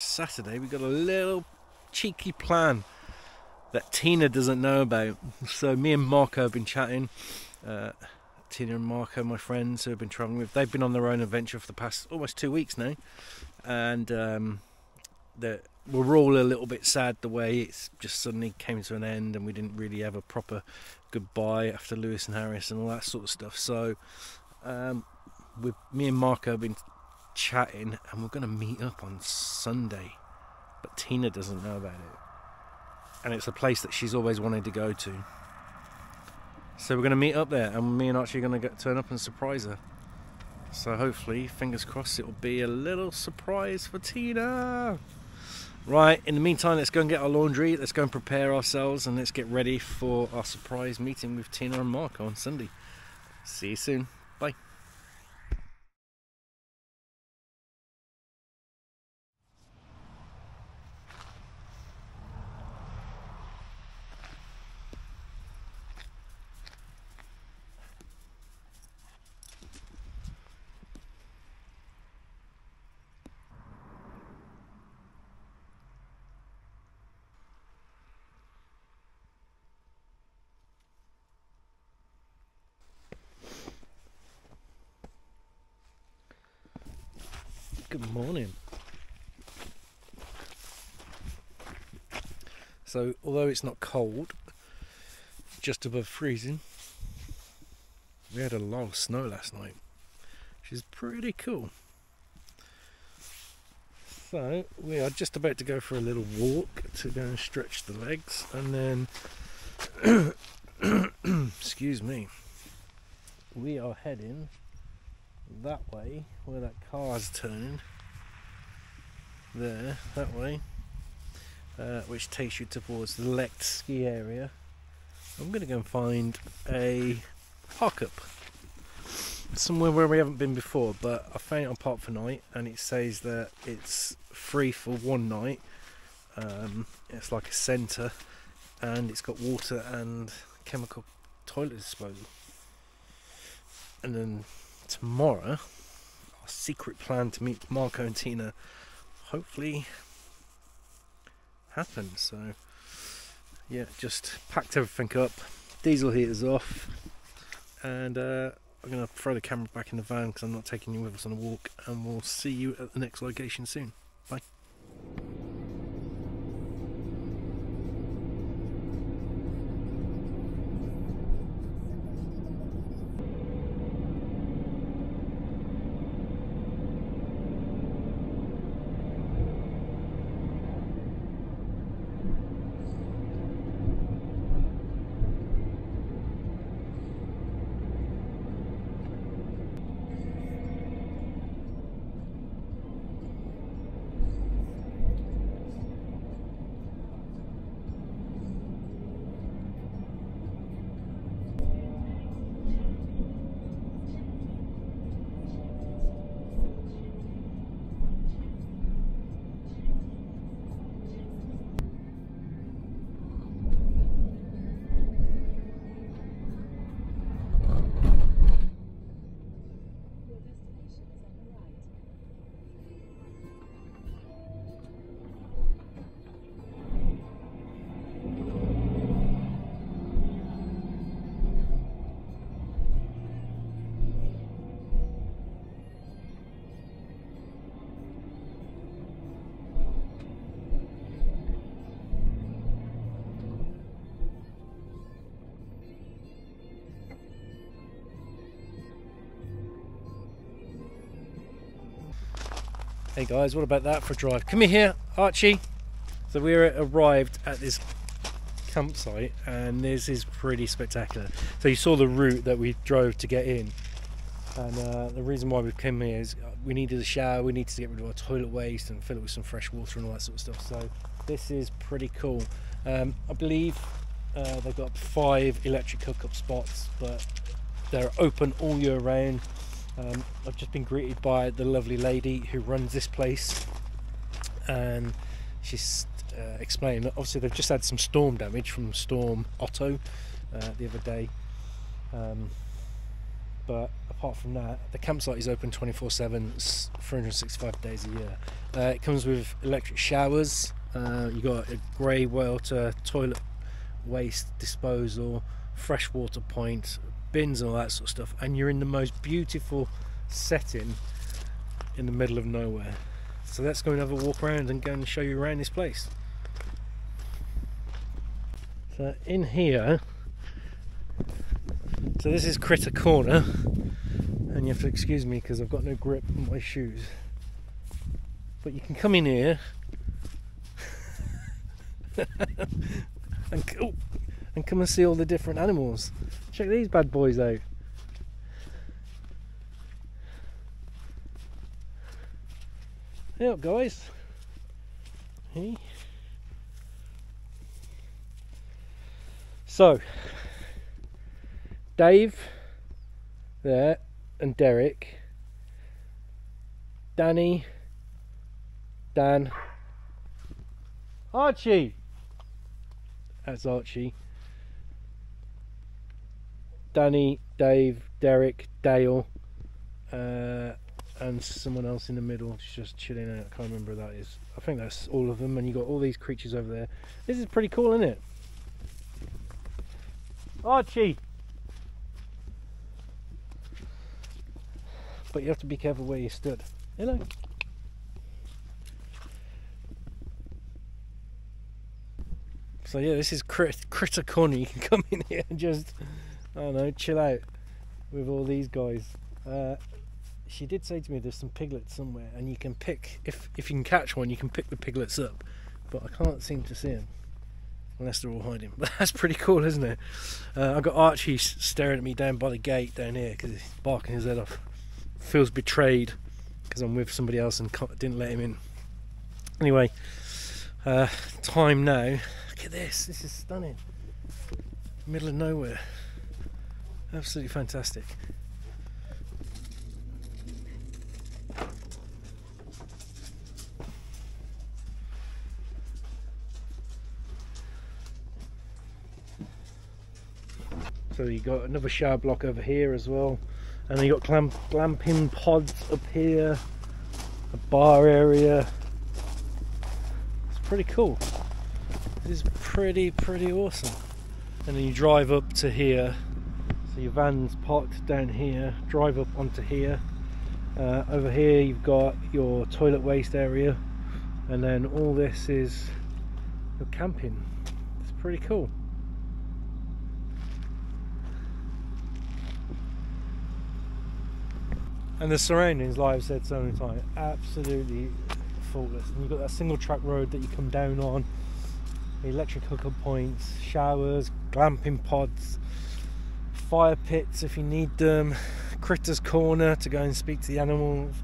Saturday, we've got a little cheeky plan that Tina doesn't know about. So me and Marco have been chatting. Uh, Tina and Marco, my friends who have been travelling with, they've been on their own adventure for the past almost two weeks now, and um, that we're all a little bit sad the way it's just suddenly came to an end, and we didn't really have a proper goodbye after Lewis and Harris and all that sort of stuff. So, um, with me and Marco have been chatting, and we're going to meet up on Sunday, but Tina doesn't know about it, and it's a place that she's always wanted to go to. So we're going to meet up there, and me and Archie are going to get turn up and surprise her. So hopefully, fingers crossed, it'll be a little surprise for Tina. Right, in the meantime, let's go and get our laundry, let's go and prepare ourselves, and let's get ready for our surprise meeting with Tina and Mark on Sunday. See you soon. Good morning. So, although it's not cold, just above freezing, we had a lot of snow last night, which is pretty cool. So, we are just about to go for a little walk to go and stretch the legs, and then, excuse me, we are heading that way where that car's turning. There that way. Uh, which takes you towards the Lecht ski area. I'm going to go and find a park up somewhere where we haven't been before but I found it on Park for Night and it says that it's free for one night. Um, it's like a centre and it's got water and chemical toilet disposal. And then tomorrow, our secret plan to meet Marco and Tina hopefully happens. So, yeah, just packed everything up, diesel heaters off, and uh, I'm going to throw the camera back in the van because I'm not taking you with us on a walk, and we'll see you at the next location soon. Hey guys, what about that for a drive? Come here, Archie. So we're arrived at this campsite and this is pretty spectacular. So you saw the route that we drove to get in. And uh, the reason why we came here is we needed a shower, we needed to get rid of our toilet waste and fill it with some fresh water and all that sort of stuff. So this is pretty cool. Um, I believe uh, they've got five electric hookup spots, but they're open all year round. Um, I've just been greeted by the lovely lady who runs this place, and she's uh, explained that obviously they've just had some storm damage from Storm Otto uh, the other day. Um, but apart from that, the campsite is open 24 7, 365 days a year. Uh, it comes with electric showers, uh, you got a grey water toilet waste disposal, freshwater point, bins, and all that sort of stuff, and you're in the most beautiful setting in the middle of nowhere. So let's go and have a walk around and go and show you around this place. So in here, so this is Critter Corner, and you have to excuse me because I've got no grip on my shoes. But you can come in here and, oh, and come and see all the different animals. Check these bad boys out. Hey up guys. Hey. So Dave there and Derek Danny Dan Archie that's Archie Danny Dave Derek Dale uh, and someone else in the middle just chilling out. I can't remember who that is. I think that's all of them, and you got all these creatures over there. This is pretty cool, isn't it? Archie! But you have to be careful where you stood. Hello. So yeah, this is crit critter corner. You can come in here and just, Don't know, chill out with all these guys. Uh, she did say to me there's some piglets somewhere and you can pick if if you can catch one you can pick the piglets up. But I can't seem to see them unless they're all hiding. But that's pretty cool isn't it? Uh, I've got Archie staring at me down by the gate down here because he's barking his head off. Feels betrayed because I'm with somebody else and didn't let him in. Anyway uh, time now. Look at this. This is stunning. Middle of nowhere absolutely fantastic So you got another shower block over here as well. And then you got glam glamping pods up here, a bar area. It's pretty cool. It is pretty, pretty awesome. And then you drive up to here. Your van's parked down here, drive up onto here. Uh, over here you've got your toilet waste area. And then all this is your camping. It's pretty cool. and the surroundings like I've said so many times absolutely faultless and you've got that single track road that you come down on electric hookup points showers glamping pods fire pits if you need them. Critters corner to go and speak to the animals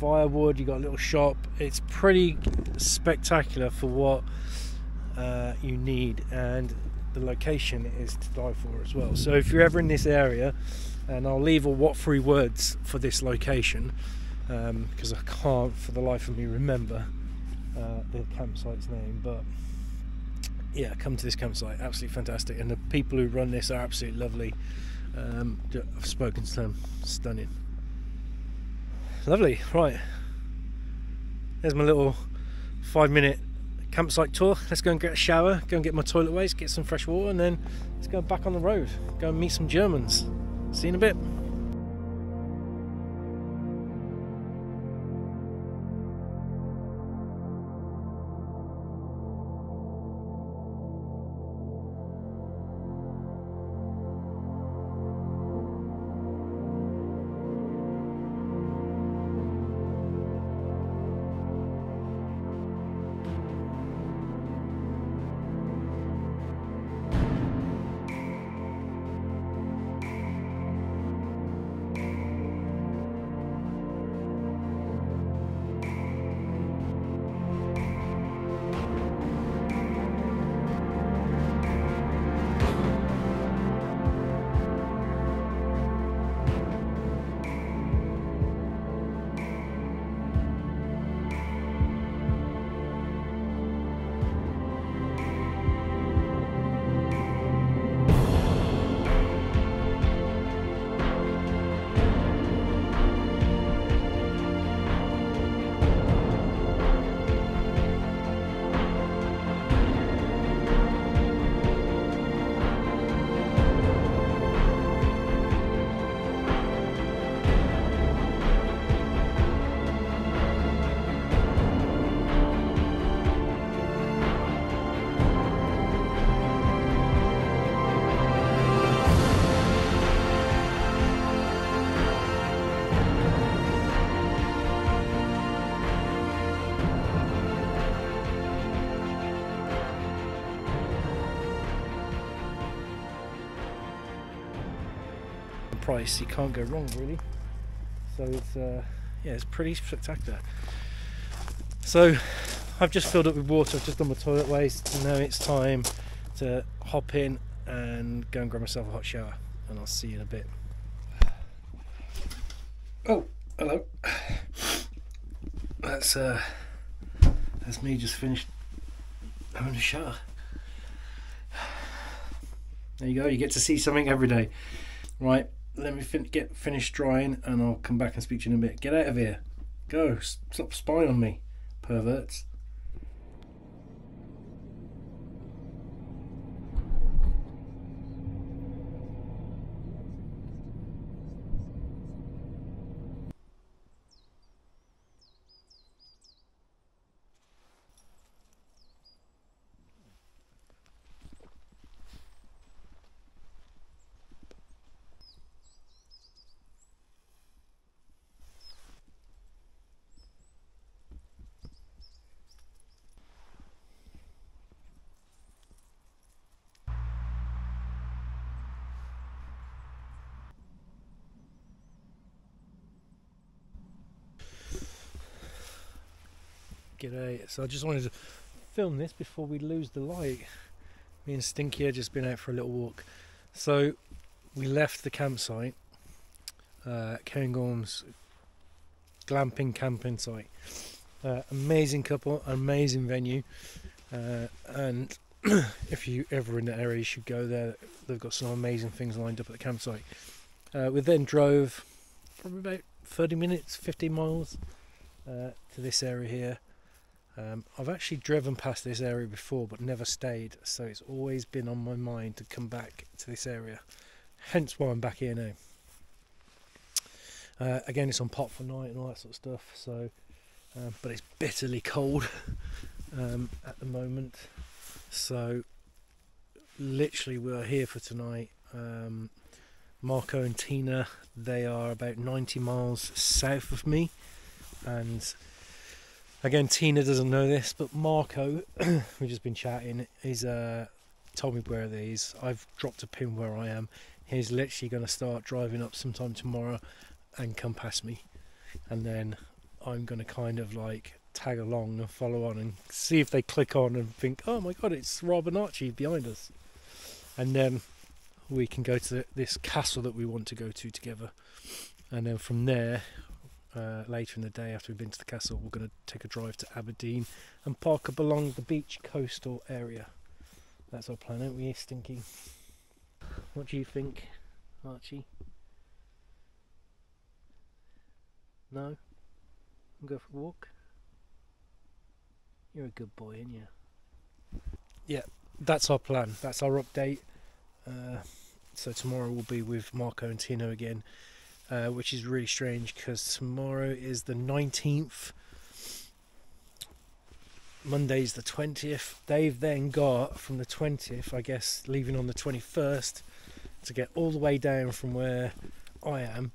firewood. You got a little shop. It's pretty spectacular for what uh, you need and the location is to die for as well. So if you're ever in this area and I'll leave a what three words for this location because um, I can't for the life of me remember uh, the campsite's name but yeah come to this campsite absolutely fantastic. And the people who run this are absolutely lovely. Um, I've spoken to them stunning. Lovely right. There's my little five minute campsite tour. Let's go and get a shower go and get my toilet waste get some fresh water and then let's go back on the road go and meet some Germans. See you in a bit. Price, you can't go wrong really. So it's uh, yeah, it's pretty spectacular. So I've just filled up with water. I've just done my toilet waste, now it's time to hop in and go and grab myself a hot shower. And I'll see you in a bit. Oh, hello. That's uh, that's me just finished having a shower. There you go. You get to see something every day. Right. Let me fin- get finished drying, and I'll come back and speak to you in a bit. Get out of here. Go. Stop spying on me, perverts. G'day. So I just wanted to film this before we lose the light. Me and Stinky had just been out for a little walk. So we left the campsite, uh, Cairngorms glamping camping site. Uh, amazing couple, amazing venue, uh, and if you ever in the area, you should go there. They've got some amazing things lined up at the campsite. Uh, we then drove probably about 30 minutes, 15 miles uh, to this area here. Um, I've actually driven past this area before but never stayed, so it's always been on my mind to come back to this area. Hence why I'm back here now. Uh, again, it's on Park for Night and all that sort of stuff. So, um, but it's bitterly cold um, at the moment. So, literally, we're here for tonight. Um, Marco and Tina, they are about 90 miles south of me, and Again, Tina doesn't know this, but Marco, we've just been chatting, he's uh, told me where he is. I've dropped a pin where I am. He's literally going to start driving up sometime tomorrow and come past me. And then I'm going to kind of like tag along and follow on and see if they click on and think, oh my god, it's Rob and Archie behind us. And then we can go to this castle that we want to go to together. And then from there, uh, later in the day after we've been to the castle we're going to take a drive to Aberdeen and park up along the beach coastal area. That's our plan aren't we Stinky? What do you think Archie? No? We'll go for a walk? You're a good boy aren't you? Yeah that's our plan. That's our update. Uh, so tomorrow we'll be with Marco and Tina again uh, which is really strange because tomorrow is the 19th. Monday's the 20th. They've then got from the 20th, I guess, leaving on the 21st to get all the way down from where I am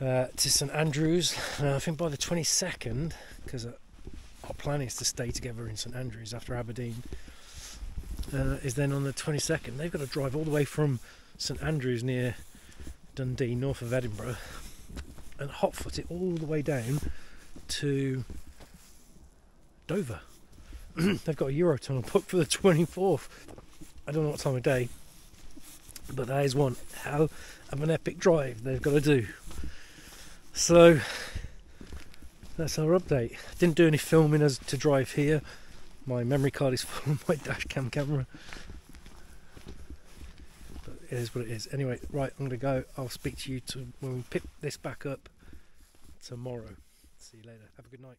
uh, to St Andrews. I think by the 22nd, because our plan is to stay together in St Andrews after Aberdeen, uh, is then on the 22nd. They've got to drive all the way from St Andrews near Dundee, north of Edinburgh, and hotfoot it all the way down to Dover. They've got a Eurotunnel booked for the 24th. I don't know what time of day, but that is one hell of an epic drive they've got to do. So that's our update. Didn't do any filming as to drive here. My memory card is full of my dash cam camera it is what it is. Anyway, right, I'm to go. I'll speak to you to when we pick this back up tomorrow. See you later. Have a good night.